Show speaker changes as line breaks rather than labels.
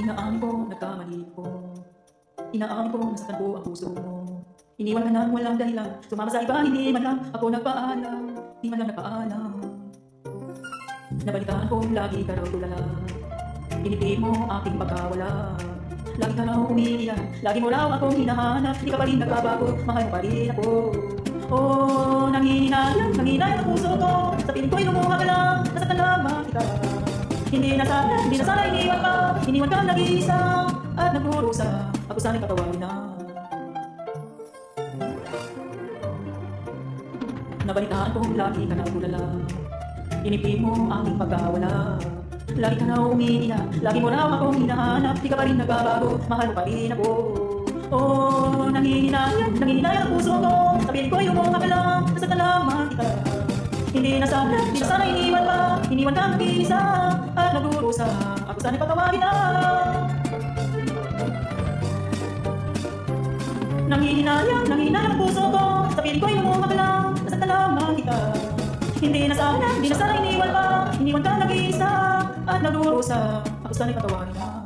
Inaamin ko, nagkamali ko. Inaamin ko, nasaktan ko ang puso mo. Iniwan ka nang walang dahilan. Sumama sa iba, hindi man lang ako nagpaalam. Di man lang nagpaalam. Nabalitaan ko, lagi ka raw tulala. Pinipig mo aking pagkawala. Lagi ka raw umiiyak. Lagi mo raw akong hinahanap. Di ka pa rin nagbabago. Mahal mo pa rin ako. Oh, nangihinayang, nangihinayang ang puso ko. Sa piling ko'y lumuha ka lang. Nasaktan lamang kita. Hindi na sana, hindi na sana iniwan ka. Iniwan ka nag-iisa At nagdurusa Ako sana'y patawarin na. Nabalitaan ko lagi ka na ulala Inipin mo aking pagkawala. Lagi ka na umiiyak. Lagi mo raw akong hinahanap. Di ka pa rin nagbabago. Mahal mo pa rin ako. Oh, nangihinayang, nangihinayang ang puso ko. Sabihin ko'y lumuha ka lang Nasaktan lamang kita. Hindi na sana, hindi na sana iniwan Iniwan ka mag-iisa At nagdurusa Ako sana'y patawagin na. Nangihinayang, nangihinayang ang puso ko. Sa piling ko'y lumuha ka lang Nasaktan lamang kita. Hindi na sana, hindi na sana iniwan pa Iniwan ka nag-iisa At nagdurusa Ako sana'y patawagin na